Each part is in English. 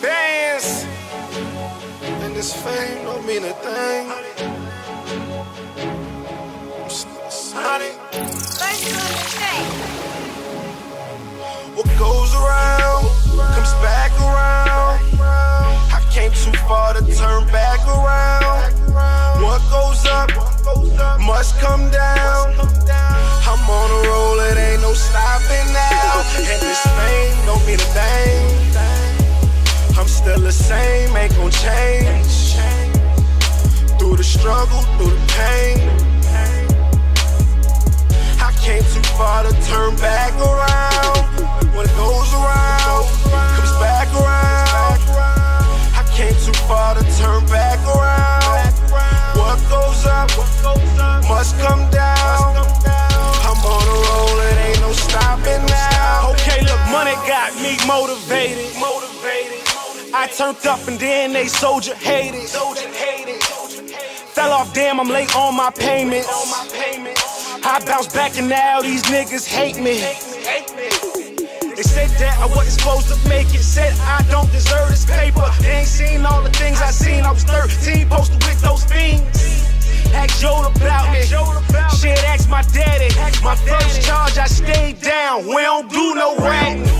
Bands. And this fame don't mean a thing. Sonic. What goes around comes back around. I came too far to turn back around. What goes up must come down. I'm on a roll, it ain't no stopping now. And this fame don't mean a thing. I'm still the same, ain't gon' change. Through the struggle, through the pain. I came too far to turn back around. When it goes around, comes back around. I came too far to turn back around. What goes up must come down. Motivated. Motivated. I turned up and then they soldier hated. Soldier hated. Fell off, damn, I'm late on my payments. I bounced back and now these niggas hate me. They said that I wasn't supposed to make it. Said I don't deserve this paper. They ain't seen all the things I seen. I was 13, posted with those fiends. Ask Joel about me. Shit, ask my daddy. My first charge, I stayed down. We don't do no ratting.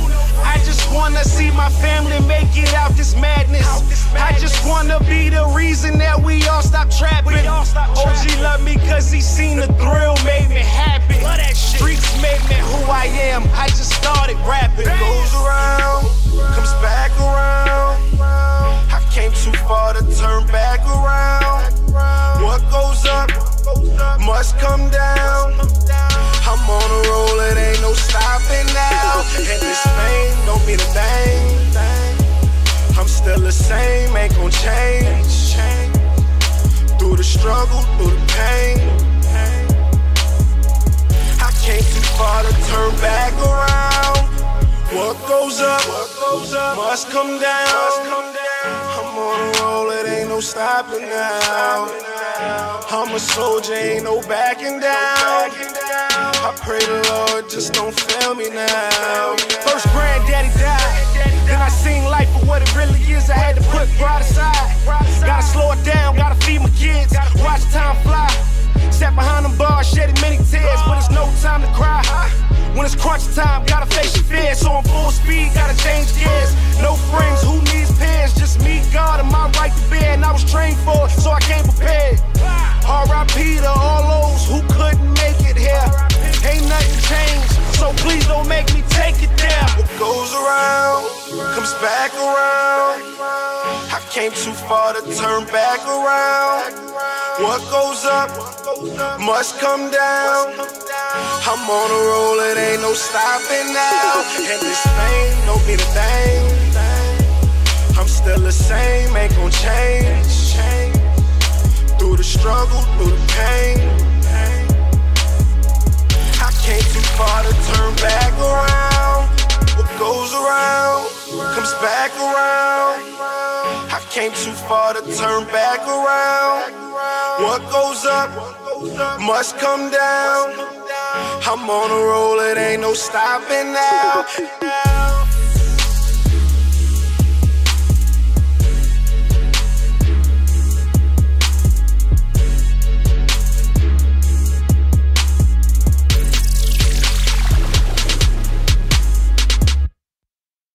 I just wanna see my family make it out this madness. I just wanna be the reason that we all stop trapping. OG love me cause he seen the thrill, made me happy. Streets made me who I am. I just started rapping. goes around, comes back around. I came too far to turn back around. What goes up must come down. I'm on a roll, it ain't no stopping now. And this fame don't mean a thing. I'm still the same, ain't gon' change. Through the struggle, through the pain. I came too far to turn back around. What goes up must come down. I'm on a roll, it ain't no stopping now. I'm a soldier, ain't no backing down. Pray the Lord just don't fail me now. First granddaddy died. Then I seen life for what it really is. I had to put pride aside. Gotta slow it down, gotta feed my kids. Gotta watch time fly. Sat behind them bars, shedding many tears, but it's no time to cry. When it's crunch time, gotta face your fears. So I'm full speed, gotta change gears. No friends, who needs pairs? Just me, God, and my right to bear. And I was trained for it, so I came prepared. R.I.P. to all those who couldn't make it here. Ain't nothing changed, so please don't make me take it there. What goes around comes back around. I came too far to turn back around. What goes up must come down. I'm on a roll, it ain't no stopping now. And this fame don't mean a thing. I'm still the same, ain't gon' change. Through the struggle, through the pain. Came too far to turn back around. What goes around comes back around. I came too far to turn back around. What goes up must come down. I'm on a roll, it ain't no stopping now.